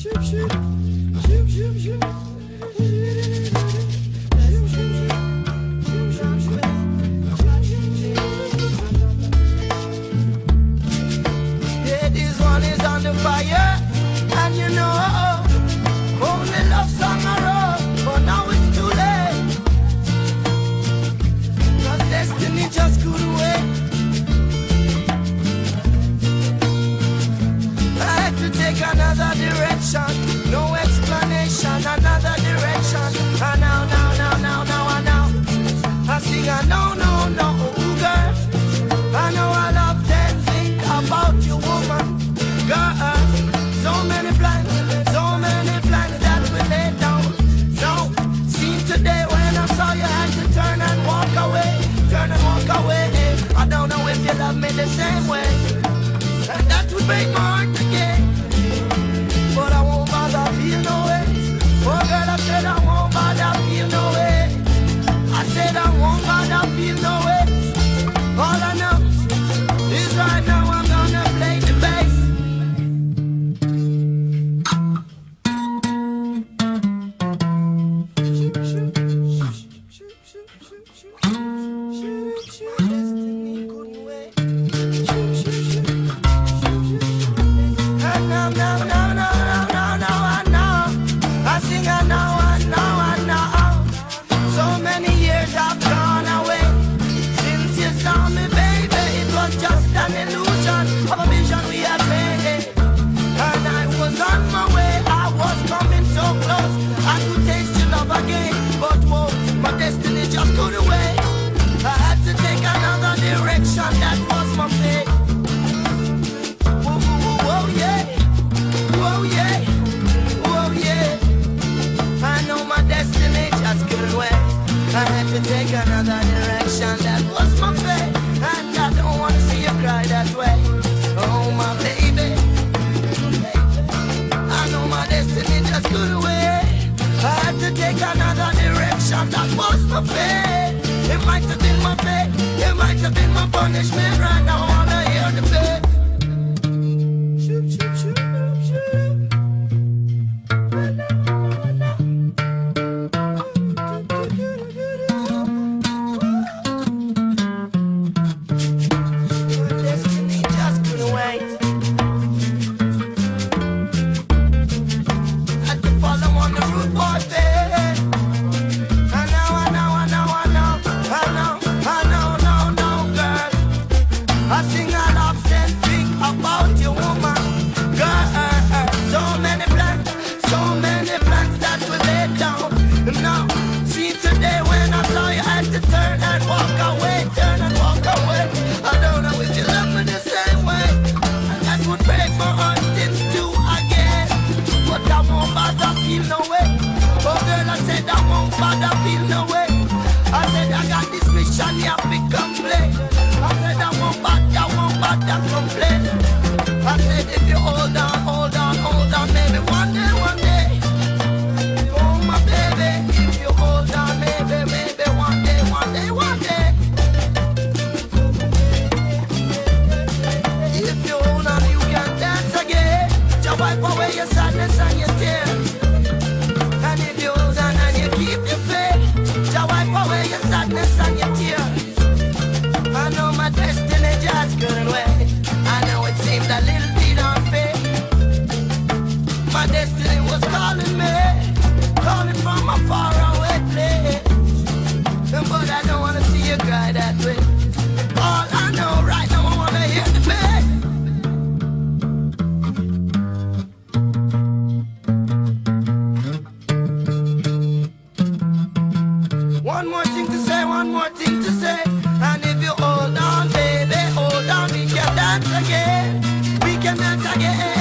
Sjoep, ship, ship, sjoep. The same way, and that would break my heart again. But I won't bother feel no way. Oh girl, I said I won't bother feel no way. I said I won't bother feel no way. All I know is right now I'm gonna play the bass. To take another direction, that was my fate. Yeah. Yeah. Yeah. I know my destiny just couldn't wait. I had to take another direction. That was my fate. My fate. It might have been my punishment. Right now, wanna hear the bed. Now, see today when I saw you, I had to turn and walk away, turn and walk away. I don't know if you love me the same way, and that would break my heart in two again. But I won't bother feel no way. Oh girl, I said I won't bother feel no way. I said I got this mission, you have to complain. I said I won't bother, won't bother complain. I said if you hold on, hold on, hold But I don't wanna see you cry that way. All I know right now, I wanna hear. One more thing to say, one more thing to say. And if you hold on, baby, hold on, we can dance again. We can dance again.